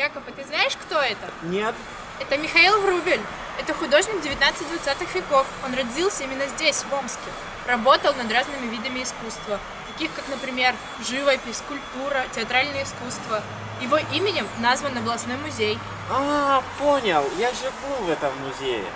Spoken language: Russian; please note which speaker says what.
Speaker 1: Якобы, а ты знаешь, кто это? Нет.
Speaker 2: Это Михаил Врубель. Это художник 19-20 веков. Он родился именно здесь, в Омске. Работал над разными видами искусства, таких как, например, живопись, скульптура, театральное искусство. Его именем назван областной музей.
Speaker 1: А, понял. Я же был в этом музее.